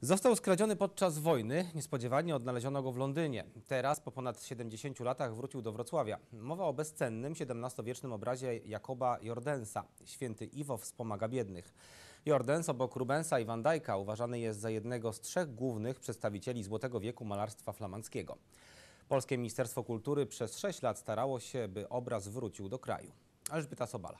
Został skradziony podczas wojny, niespodziewanie odnaleziono go w Londynie. Teraz, po ponad 70 latach, wrócił do Wrocławia. Mowa o bezcennym XVII-wiecznym obrazie Jakoba Jordensa. Święty Iwo wspomaga biednych. Jordens obok Rubensa i Van Dyka uważany jest za jednego z trzech głównych przedstawicieli złotego wieku malarstwa flamandzkiego. Polskie Ministerstwo Kultury przez 6 lat starało się, by obraz wrócił do kraju. Elżbieta Sobala.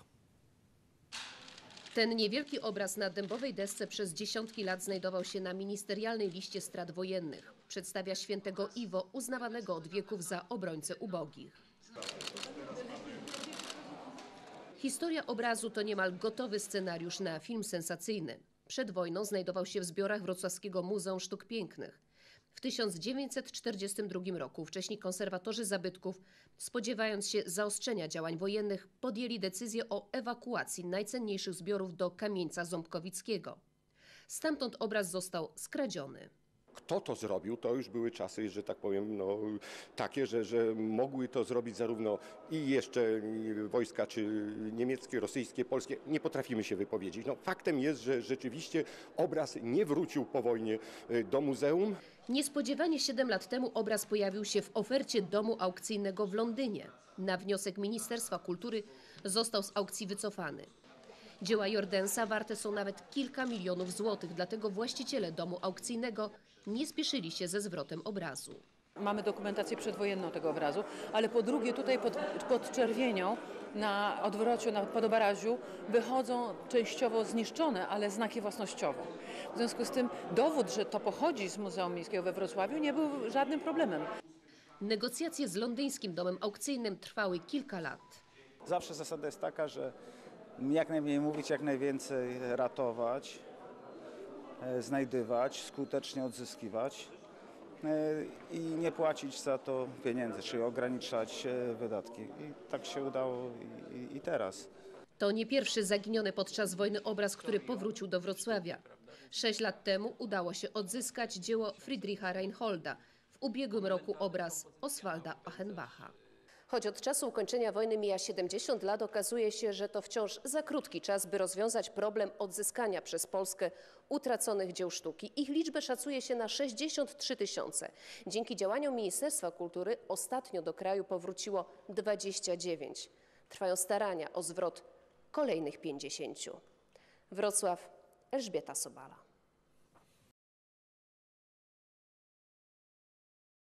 Ten niewielki obraz na dębowej desce przez dziesiątki lat znajdował się na ministerialnej liście strat wojennych. Przedstawia świętego Iwo, uznawanego od wieków za obrońcę ubogich. Historia obrazu to niemal gotowy scenariusz na film sensacyjny. Przed wojną znajdował się w zbiorach Wrocławskiego Muzeum Sztuk Pięknych. W 1942 roku wcześniej konserwatorzy zabytków, spodziewając się zaostrzenia działań wojennych, podjęli decyzję o ewakuacji najcenniejszych zbiorów do kamieńca Ząbkowickiego. Stamtąd obraz został skradziony. Kto to zrobił, to już były czasy, że tak powiem, no, takie, że, że mogły to zrobić zarówno i jeszcze wojska, czy niemieckie, rosyjskie, polskie. Nie potrafimy się wypowiedzieć. No, faktem jest, że rzeczywiście obraz nie wrócił po wojnie y, do muzeum. Niespodziewanie 7 lat temu obraz pojawił się w ofercie domu aukcyjnego w Londynie. Na wniosek Ministerstwa Kultury został z aukcji wycofany. Dzieła Jordensa warte są nawet kilka milionów złotych, dlatego właściciele domu aukcyjnego nie spieszyli się ze zwrotem obrazu. Mamy dokumentację przedwojenną tego obrazu, ale po drugie tutaj pod, pod czerwienią na odwrociu, na podobaraziu wychodzą częściowo zniszczone, ale znaki własnościowe. W związku z tym dowód, że to pochodzi z Muzeum Miejskiego we Wrocławiu nie był żadnym problemem. Negocjacje z londyńskim domem aukcyjnym trwały kilka lat. Zawsze zasada jest taka, że jak najmniej mówić, jak najwięcej ratować, e, znajdywać, skutecznie odzyskiwać i nie płacić za to pieniędzy, czyli ograniczać e, wydatki. I tak się udało i, i teraz. To nie pierwszy zaginiony podczas wojny obraz, który powrócił do Wrocławia. Sześć lat temu udało się odzyskać dzieło Friedricha Reinholda. W ubiegłym roku obraz Oswalda Achenbacha. Choć od czasu ukończenia wojny mija 70 lat, okazuje się, że to wciąż za krótki czas, by rozwiązać problem odzyskania przez Polskę utraconych dzieł sztuki. Ich liczbę szacuje się na 63 tysiące. Dzięki działaniom Ministerstwa Kultury ostatnio do kraju powróciło 29. Trwają starania o zwrot kolejnych 50. Wrocław, Elżbieta Sobala.